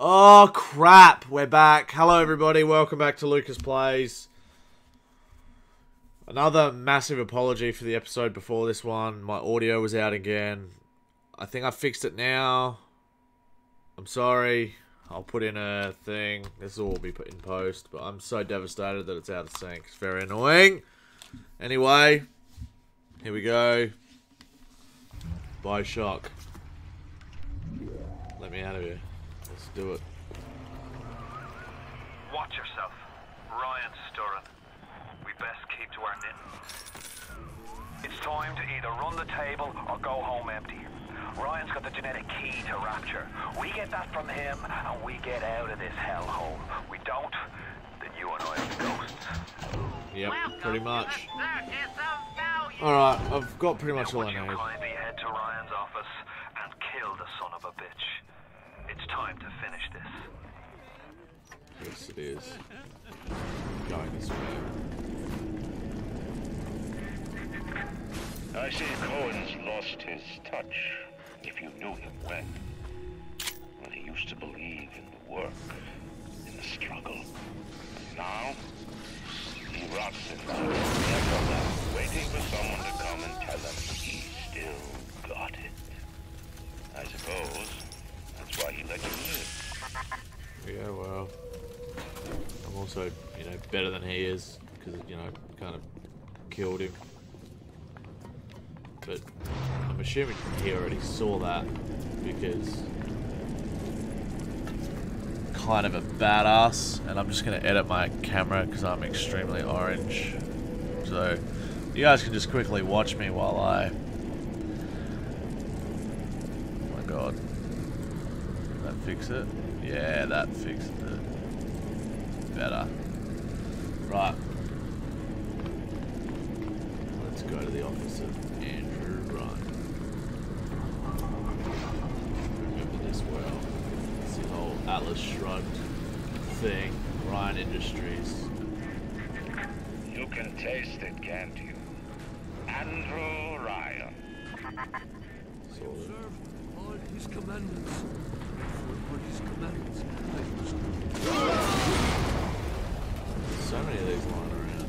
Oh crap, we're back. Hello everybody, welcome back to Lucas Plays. Another massive apology for the episode before this one. My audio was out again. I think I fixed it now. I'm sorry. I'll put in a thing. This will all be put in post, but I'm so devastated that it's out of sync. It's very annoying. Anyway, here we go. Bioshock. Let me out of here. Let's do it. Watch yourself. Ryan's stirring. We best keep to our knitting. It's time to either run the table or go home empty. Ryan's got the genetic key to Rapture. We get that from him, and we get out of this hellhole. We don't, then you and I are the ghosts. Yep, pretty much. Alright, I've got pretty much all Would I you need. Time to finish this. Yes, it is. Going this way. I see Cohen's lost his touch, if you knew him well. When he used to believe in the work, in the struggle. Now, he rots in the waiting for someone to also, you know, better than he is, because, you know, kind of killed him. But I'm assuming he already saw that, because kind of a badass, and I'm just going to edit my camera because I'm extremely orange. So, you guys can just quickly watch me while I... Oh my god. Did that fix it? Yeah, that fixed it. Better. Right. Let's go to the office of Andrew Ryan. Remember this well. It's the whole Atlas Shrugged thing. Ryan Industries. You can taste it, can't you? Andrew Ryan. Sort of. All his commandments. Observe all his commandments. So many of these lying around.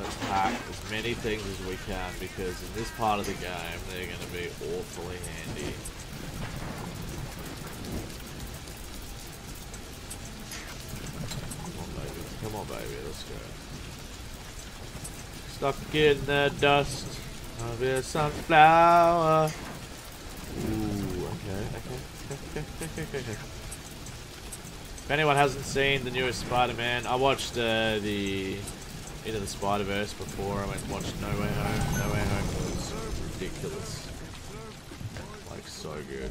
Let's pack as many things as we can because in this part of the game they're going to be awfully handy. Come on, baby. Come on, baby. Let's go. Stuck in the dust of your sunflower. If anyone hasn't seen the newest Spider-Man, I watched uh, the Into the Spider-Verse before I went and watched No Way Home. No Way Home was ridiculous. Like, so good.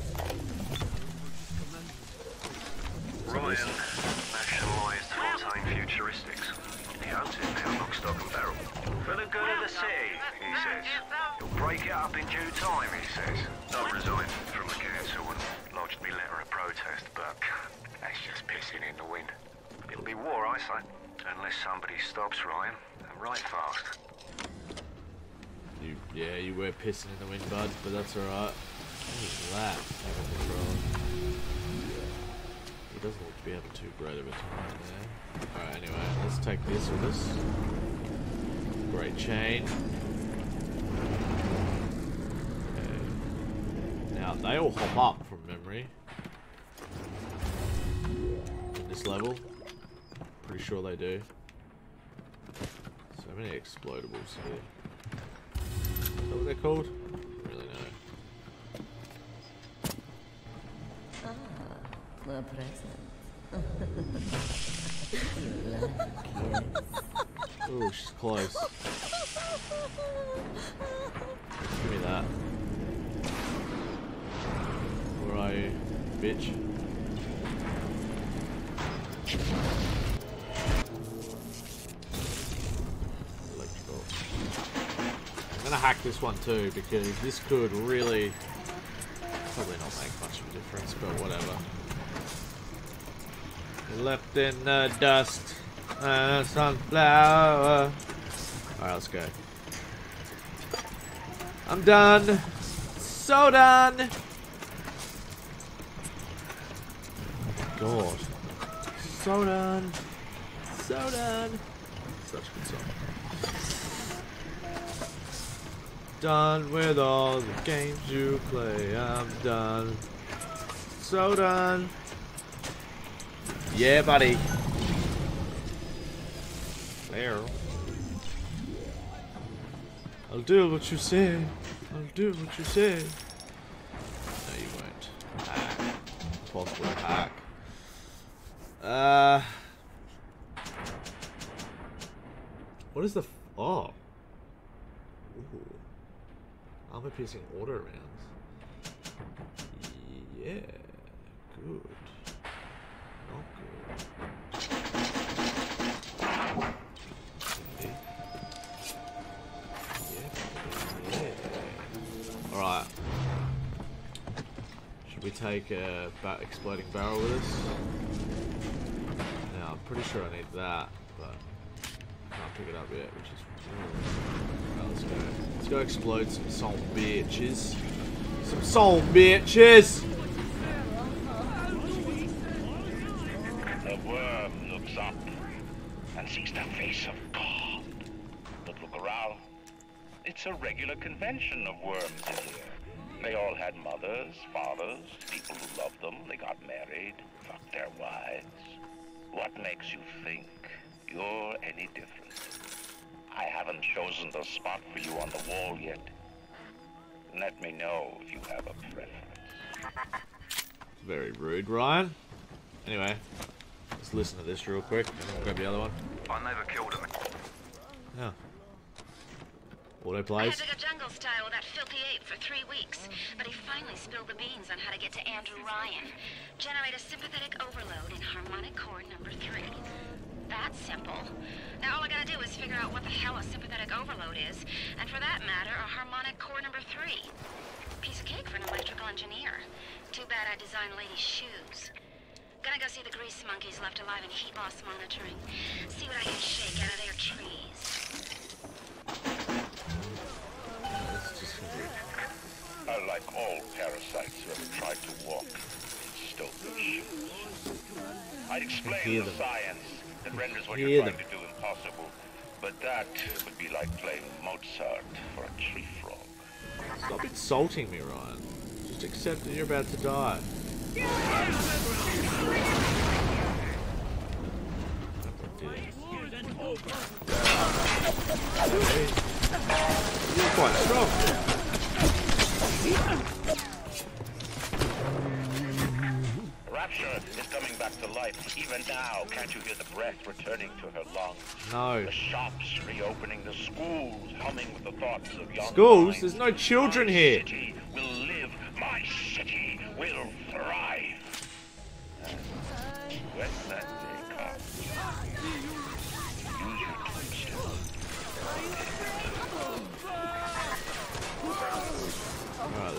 Ryan nationalised Fontaine Futuristics. He owns it now, lock, stock and barrel. For the good of the city, he says. He'll break it up in due time, he says. I've resigned from lodged me letter of protest, but that's just pissing in the wind. It'll be war, I say, unless somebody stops Ryan, and right fast. You, yeah, you were pissing in the wind, bud, but that's alright. Is that? He doesn't look to be having too great of a time there. Alright, anyway, let's take this with us. Great chain. Okay. Now, they all hop up memory. This level. Pretty sure they do. So many explodables here. Is that what they're called? Really know. Ah, A present. you like it. Ooh, she's close. Give me that. You, bitch? Electrical. I'm gonna hack this one too because this could really probably not make much of a difference, but whatever. Left in the dust, a sunflower. Alright, let's go. I'm done. So done. God. So done. So done. Such a good song. Done with all the games you play. I'm done. So done. Yeah, buddy. There. I'll do what you say. I'll do what you say. No, you won't. Hack. Possible hack. Uh. What is the. Oh. Ooh. Armor piercing auto rounds. Yeah. Good. Not good. Yeah. Yeah. Alright. Should we take a bat exploding barrel with us? Pretty sure I need that, but I can't pick it up yet, which is. Right, let's go. Let's go explode some soul bitches. Some soul bitches! The worm looks up and sees the face of God. But look around. It's a regular convention of worms in here. They all had mothers, fathers, people who loved them. They got married, fucked their wives. What makes you think you're any different? I haven't chosen the spot for you on the wall yet. Let me know if you have a preference. It's Very rude, Ryan. Anyway, let's listen to this real quick, and then we'll grab the other one. I never killed him. Yeah. Auto I had to go jungle style with that filthy ape for three weeks, but he finally spilled the beans on how to get to Andrew Ryan. Generate a sympathetic overload in harmonic chord number three. That's simple. Now all I gotta do is figure out what the hell a sympathetic overload is, and for that matter, a harmonic chord number three. Piece of cake for an electrical engineer. Too bad I designed ladies' shoes. Gonna go see the grease monkeys left alive in heat loss monitoring. All parasites who have tried to walk in stolen shoes. I'd explain the them. science that renders what Hear you're trying them. to do impossible, but that would be like playing Mozart for a tree frog. Stop insulting me, Ryan. Just accept that you're about to die. You're quite strong. Rapture is coming back to life. Even now, can't you hear the breath returning to her lungs? No. The shops reopening, the schools humming with the thoughts of young Schools? minds. There's no children My here. city will live. My city will thrive.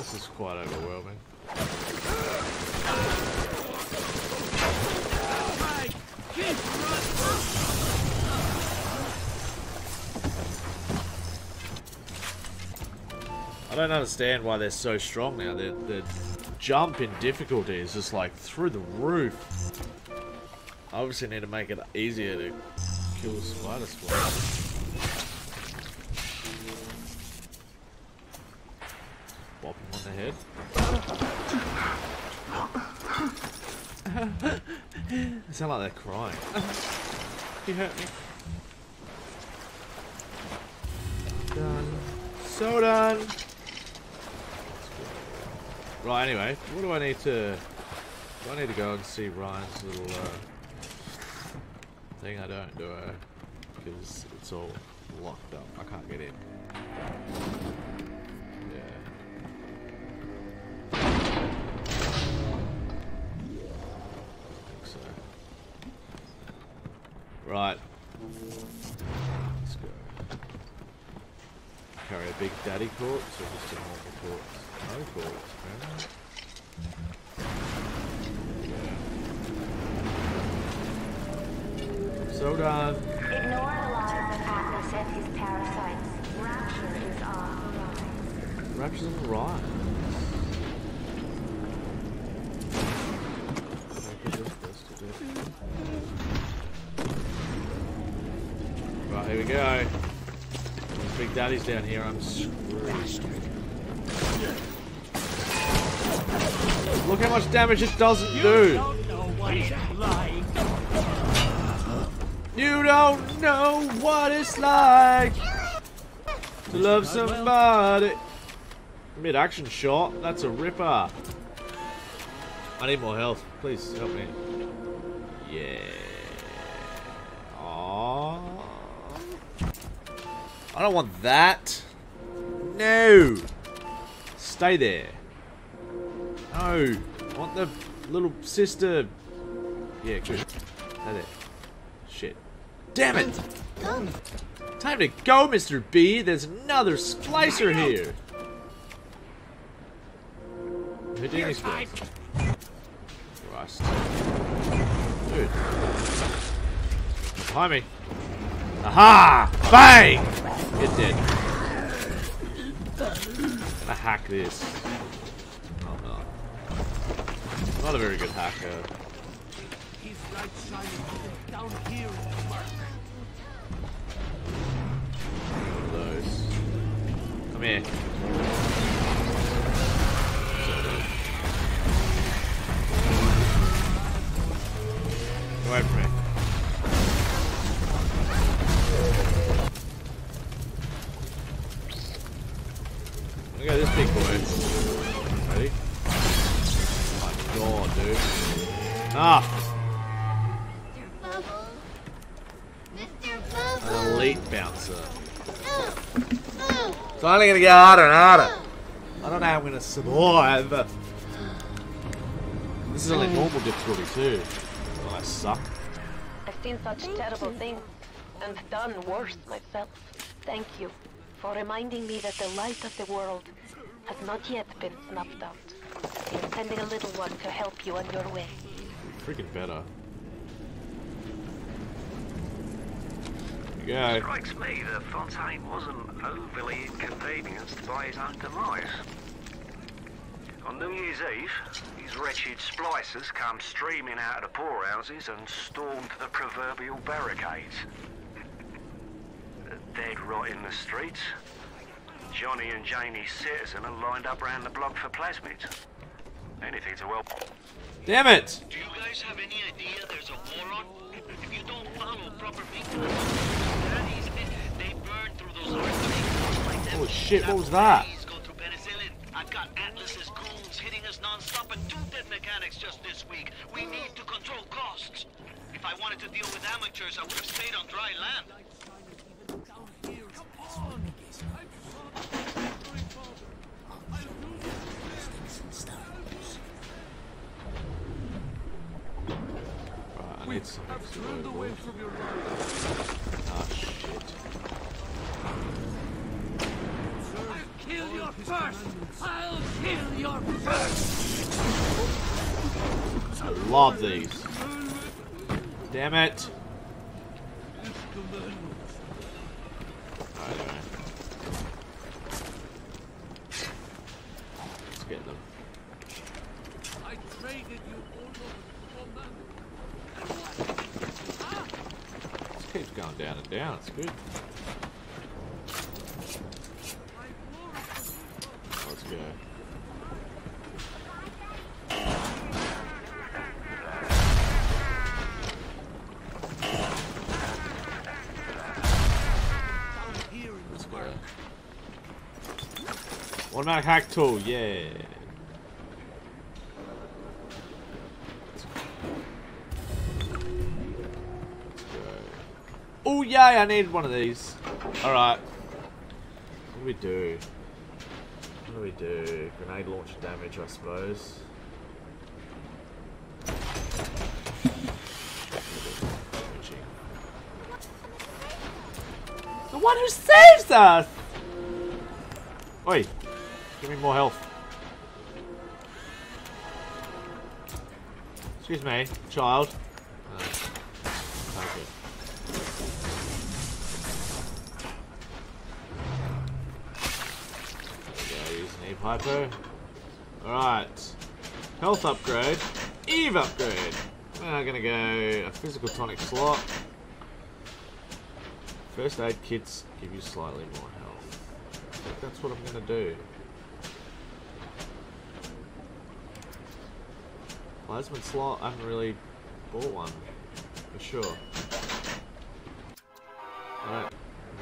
This is quite overwhelming. I don't understand why they're so strong now. The the jump in difficulty is just like through the roof. I obviously need to make it easier to kill spider squad. Sound like they're crying. he hurt me. Done. So done. Right, anyway, what do I need to... Do I need to go and see Ryan's little uh, thing? I don't, do I? Because it's all locked up. I can't get in. Right. Let's go. Carry a big daddy corpse or just a normal corpse? No corpse, apparently. Yeah. So done. Ignore the lies of Atlas and his parasites. Rapture is on the rise. Raptures on the right. Right, here we go. Big Daddy's down here, I'm screwed. Look how much damage it doesn't do. You don't know what it's like to love somebody. Mid-action shot. That's a ripper. I need more health. Please help me. I don't want that. No. Stay there. No. I want the little sister. Yeah, good. Stay there. Shit. Damn it! Time to go, Mr. B. There's another splicer here. Houdini splice. Christ. Dude. Behind me. Aha! Bang! Dead. I'm gonna hack this. Oh no. Not a very good hacker. His light shining down here in the. Those. Come here. Go away from me. Big boy. Ready? Oh my god, dude. Ah! An elite bouncer. It's only gonna get harder and harder. I don't know how I'm gonna survive. This is only normal difficulty too. Oh, I suck. I've seen such terrible things and done worse myself. Thank you for reminding me that the light of the world has not yet been snuffed out. I'm sending a little one to help you on your way. Freaking better. Here we go. Strikes me that Fontaine wasn't overly inconvenienced by his own demise. On New Year's Eve, these wretched splicers come streaming out of the poorhouses and stormed the proverbial barricades. Dead rot in the streets. Johnny and Janie Citizen are lined up round the block for plasmids. Anything to help. Damn it! Do you guys have any idea there's a war on? If you don't follow proper maintenance, daddies, they burn through those arteries. Like them Holy shit, what was that? Please go through penicillin. I've got Atlas's goons hitting us non-stop and two dead mechanics just this week. We need to control costs. If I wanted to deal with amateurs, I would have stayed on dry land. Right, I need some I've turned away from your light. Ah, shit. I'll kill your first! I'll kill your first! I love these. Damn it! Anyway. Let's get them. I traded you all over Keeps going down and down, it's good. Let's go. Let's go. Automatic hack tool, yeah. Yay! I needed one of these. All right. What do we do? What do we do? Grenade launcher damage, I suppose. The one who saves us! Oi! Give me more health. Excuse me, child. Uh, okay. He's hypo. Alright. Health upgrade. Eve upgrade. We're gonna go a physical tonic slot. First aid kits give you slightly more health. I think that's what I'm gonna do. Plasmid slot, I haven't really bought one. For sure. I don't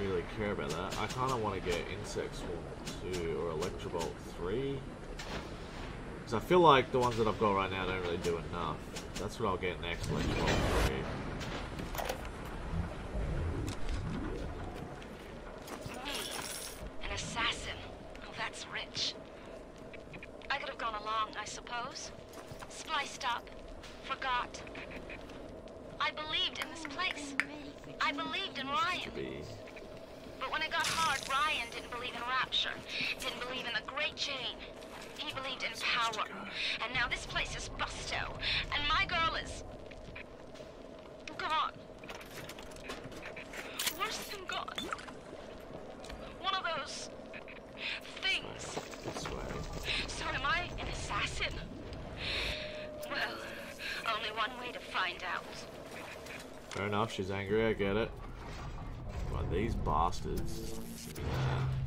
really care about that. I kinda wanna get Insect Swarm 2 or Electrobolt 3. Because I feel like the ones that I've got right now don't really do enough. That's what I'll get next, Electrobolt 3. An assassin. Oh, that's rich. I could have gone along, I suppose. Spliced up. Forgot. I believed in this place. I believed in Ryan. Be But when it got hard, Ryan didn't believe rapture. Didn't believe in the Great Chain. He believed in power. And now this place is busto. And my girl is... gone. Worse than gone. One of those... things. So am I an assassin? Well, only one way to find out. Fair enough, she's angry, I get it. But these bastards. Yeah.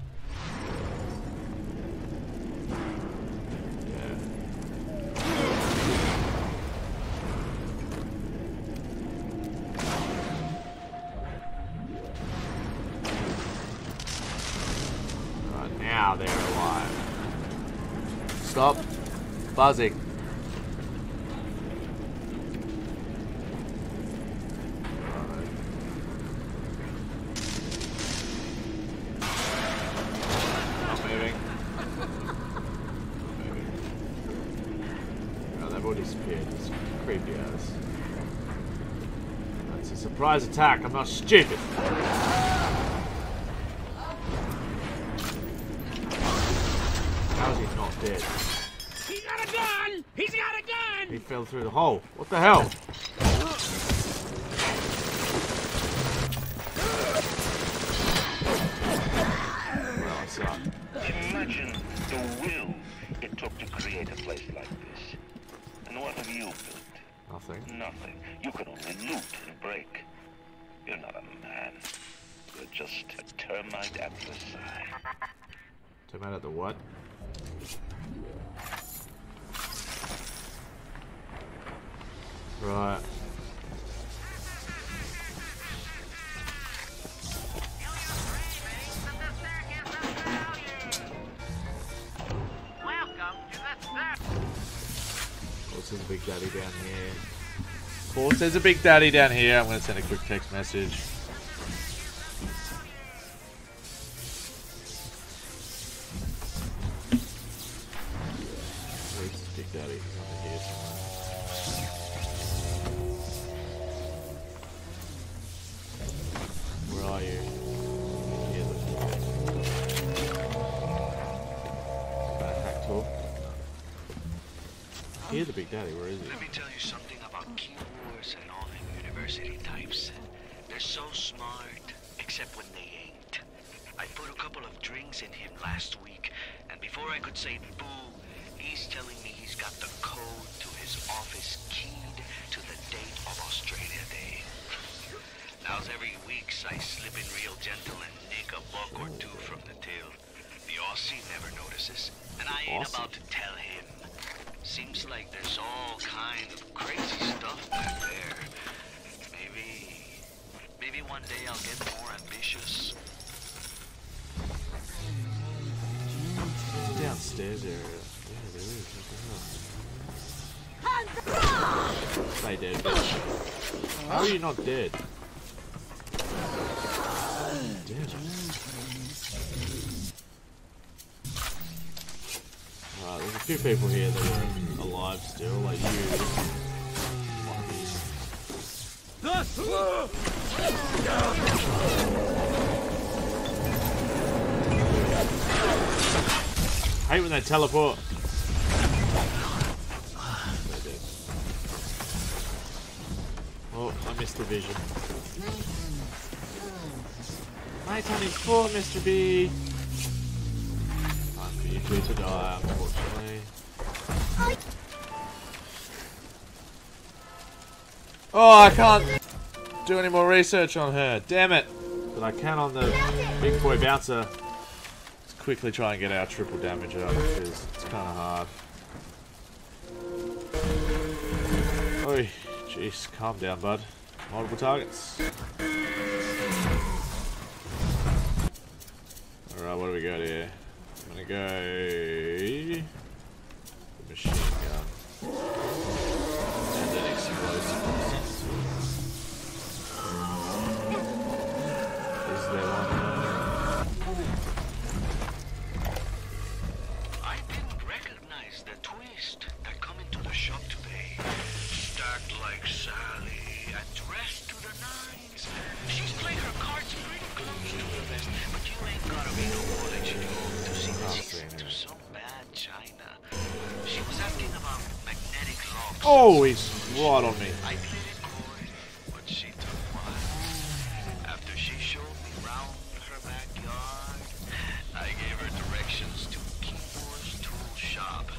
A surprise attack. I'm not stupid. Fell through the hole. What the hell? There's a big daddy down here. Force there's a big daddy down here. I'm gonna send a quick text message. One day I'll get more ambitious. Downstairs area. Yeah, there is. What the hell? Stay dead. How are you not dead? Damn. Alright, there's a few people here that are alive still, like you. I hate when they teleport. Oh, I missed the vision. Night on his four, Mr. B. Time for You to die, unfortunately. Oh, I can't do any more research on her. Damn it. But I can on the big boy bouncer. Let's quickly try and get our triple damage up because it's kind of hard. Oi, jeez, calm down, bud. Multiple targets. Alright, what do we got here? I'm gonna go... Oh, he's right on me. I played it coy, but she took mine. After she showed me round her backyard, I gave her directions to Kyburz's tool shop.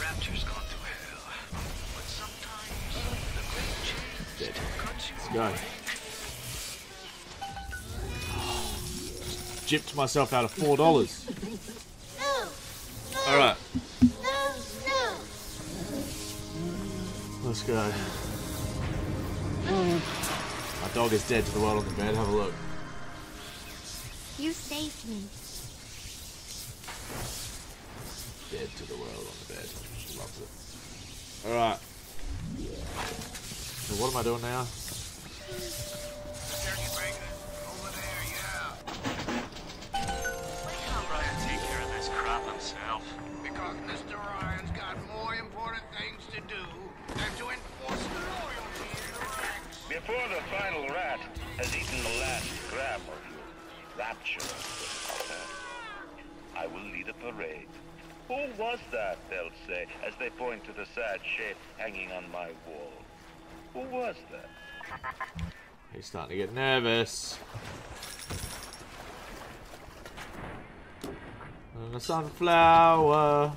Rapture's gone to hell, but sometimes the great chain Dead. cuts you Let's go. Gypped myself out of four dollars. Alright. Let's go. My dog is dead to the world on the bed. Have a look. You saved me. Dead to the world on the bed. She loves it. Alright. So what am I doing now? Take care of this crap himself? Because Mr. Ryan's got more important things to do than to enforce loyalty in the ranks. Before the final rat has eaten the last gram of your rapture, I will lead a parade. Who was that, they'll say, as they point to the sad shape hanging on my wall? Who was that? He's starting to get nervous. And a sunflower.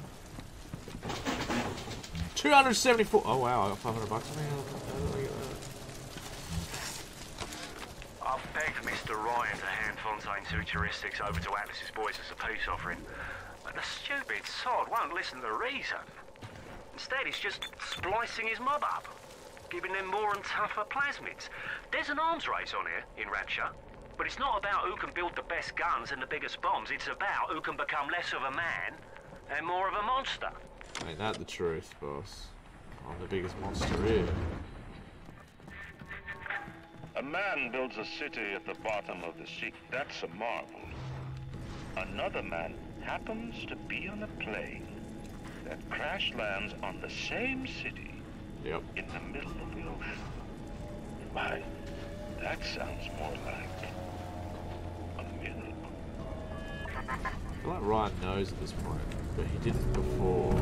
274. Oh wow, I got 500 bucks. Man, how did I get that? I Mr. Ryan to hand Fontaine Futuristics over to Atlas's boys as a peace offering, but the stupid sod won't listen to reason. Instead, he's just splicing his mob up, giving them more and tougher plasmids. There's an arms race on here in Rapture, but it's not about who can build the best guns and the biggest bombs. It's about who can become less of a man and more of a monster. Ain't that the truth, boss? I'm the biggest monster here. A man builds a city at the bottom of the sea. That's a marvel. Another man happens to be on a plane that crash lands on the same city Yep. in the middle of the ocean. Why, that sounds more like a miracle. I feel like Ryan knows at this point, but he didn't before.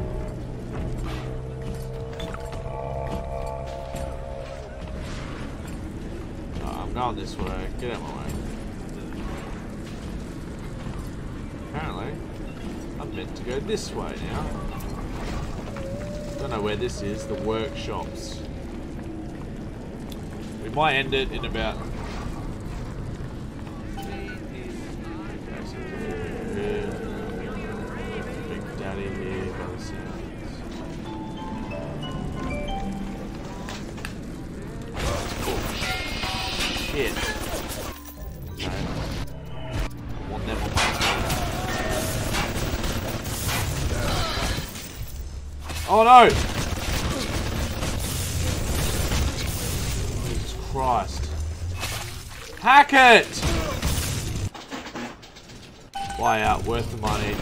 No, this way. Get out of my way. Apparently, I'm meant to go this way now. Don't know where this is. The workshops. We might end it in about Fly out, worth the money.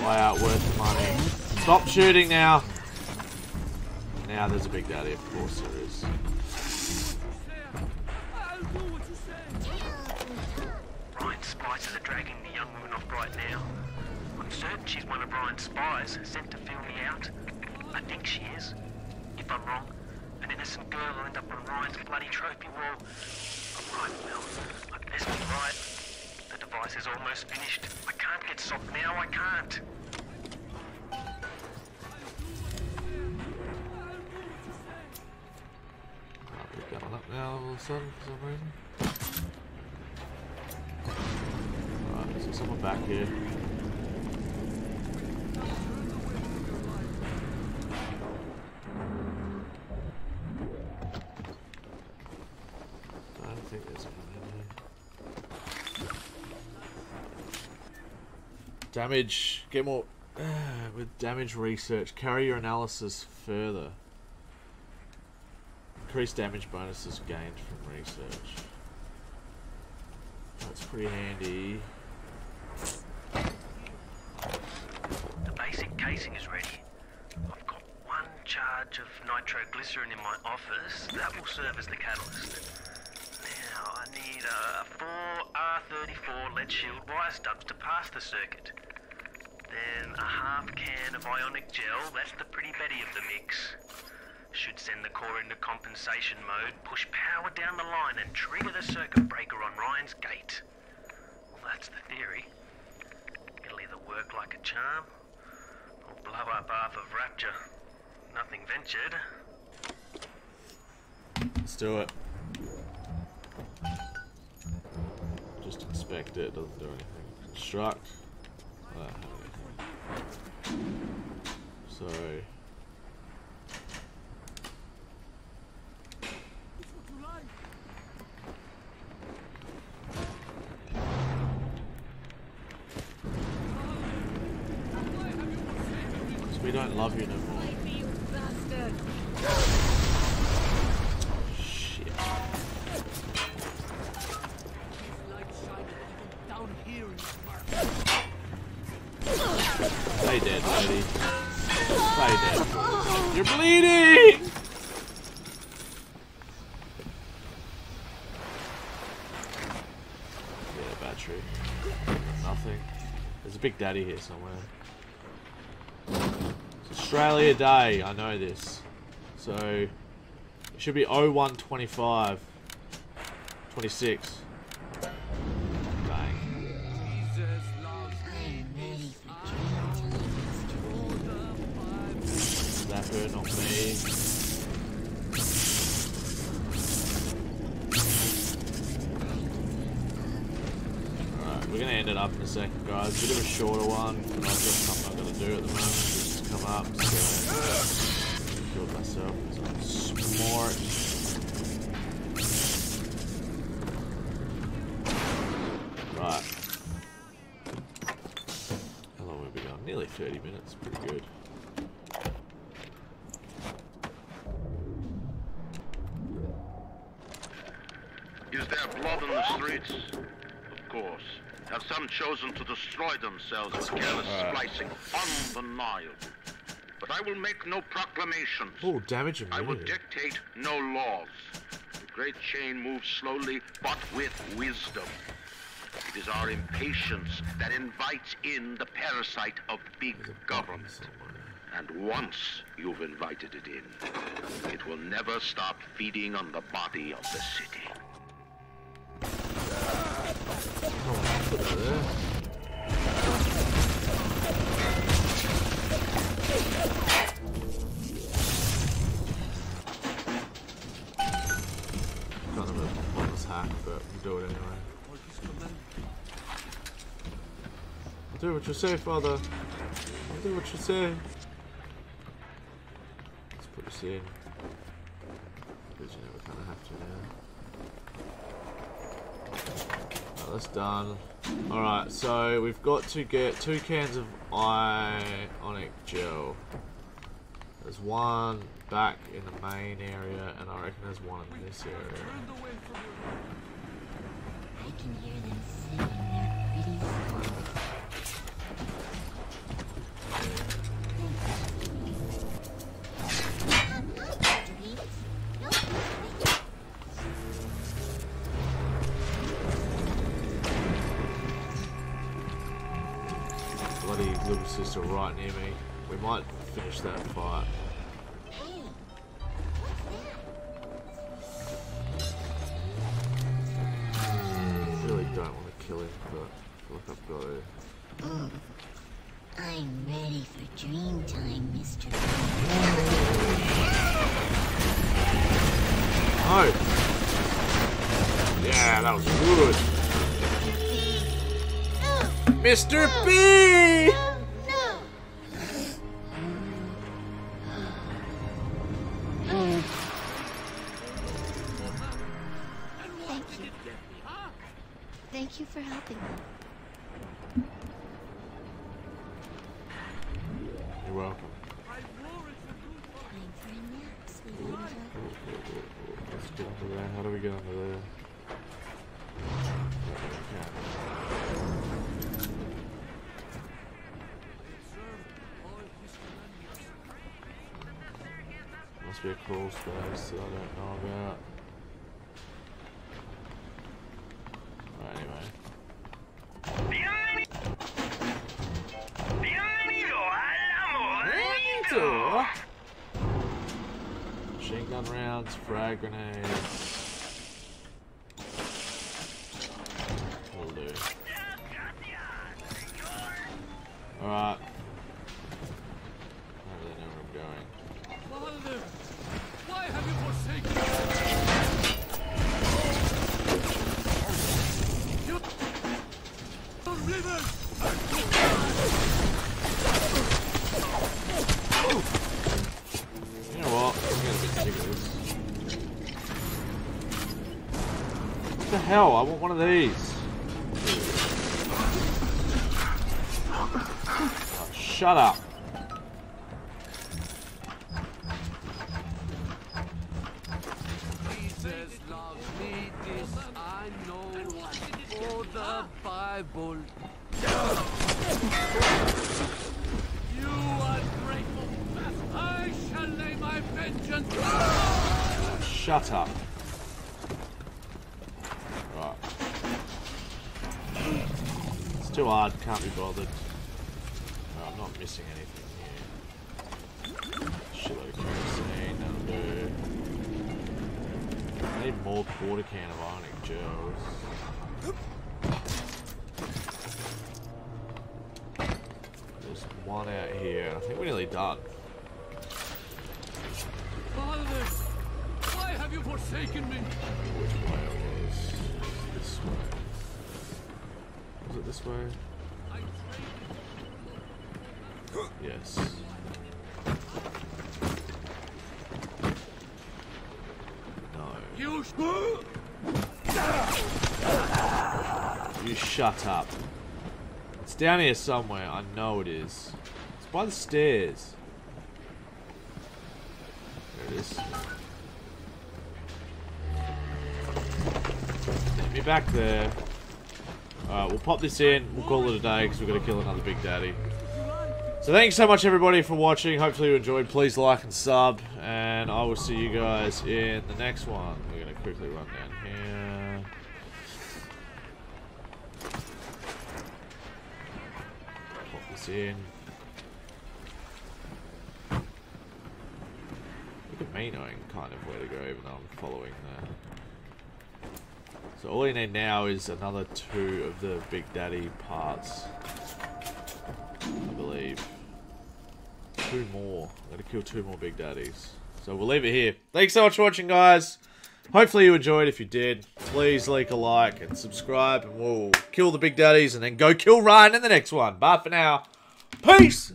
Fly out, worth the money. Stop shooting now. Now there's a big daddy, of course there is. Ryan's spies are dragging the young woman off right now. I'm certain she's one of Ryan's spies sent to fill me out. I think she is. If I'm wrong, an innocent girl will end up on Ryan's bloody trophy wall. I'm right, Mel. Let's be right. Device is almost finished. I can't get soft now, I can't. Oh, we've gone up now all of a sudden for some reason. Alright, so someone back here. Damage. Get more. with damage research, carry your analysis further. Increased damage bonuses gained from research. That's pretty handy. The basic casing is ready. I've got one charge of nitroglycerin in my office. That will serve as the catalyst. Now, I need uh, four R34 lead shield wire stubs to pass the circuit. Then a half can of ionic gel. That's the pretty Betty of the mix. Should send the core into compensation mode, push power down the line and trigger the circuit breaker on Ryan's gate. Well, that's the theory. It'll either work like a charm, or blow up half of Rapture. Nothing ventured. Let's do it. Just inspect it, doesn't do anything. Construct. Anything. So. We don't love you no Big daddy here somewhere. It's Australia Day, I know this. So, it should be 0125. 26. We're gonna end it up in a second, guys. Bit of a shorter one. I've got something I've gotta do at the moment. Just come up, so killed myself. So I'm smart. Right. How long have we on? Nearly 30 minutes. Pretty good. Is there blood in the streets? Of course. Have some chosen to destroy themselves with careless Alright. splicing? Undeniable. But I will make no proclamations. Oh, damage I will dictate no laws. The great chain moves slowly, but with wisdom. It is our impatience that invites in the parasite of big government. And once you've invited it in, it will never stop feeding on the body of the city. Put do what you say, father. I'll do what you say. Let's put this in. Because you know we kind of have to now. Right, that's done. Alright, so we've got to get two cans of ionic gel. There's one back in the main area, and I reckon there's one in this area. I can hear them We might finish that fight. Really don't want to kill him, but feel like I've got to. Mm. I'm ready for dream time, Mr. Oh! Yeah, that was good. Mr. B! Me. You're welcome. Let's get under there. How do we get under there? Must be a crawl space that I don't know about. Right, anyway. Gun rounds, frag grenades. Alright. Of these. Oh, shut up. Jesus loves me, this I know. For the Bible. You ungrateful bastard! I shall lay my vengeance. Shut up. Right. It's too hard, can't be bothered. Oh, I'm not missing anything here. Shitload of kerosene, that'll do. I need more quarter can of ionic gels. There's one out here. I think we're nearly done. Father, why have you forsaken me? It this way? Yes. No. You shut up. It's down here somewhere. I know it is. It's by the stairs. There it is. Get me back there. Alright, we'll pop this in. We'll call it a day because we're going to kill another Big Daddy. So thanks so much everybody for watching. Hopefully you enjoyed. Please like and sub. And I will see you guys in the next one. We're going to quickly run down here. Pop this in. Look at me knowing kind of where to go even though I'm following the... So all you need now is another two of the Big Daddy parts. I believe. Two more. I'm gonna kill two more Big Daddies. So we'll leave it here. Thanks so much for watching, guys. Hopefully you enjoyed. If you did, please leave a like and subscribe, and we'll kill the Big Daddies and then go kill Ryan in the next one. Bye for now. Peace!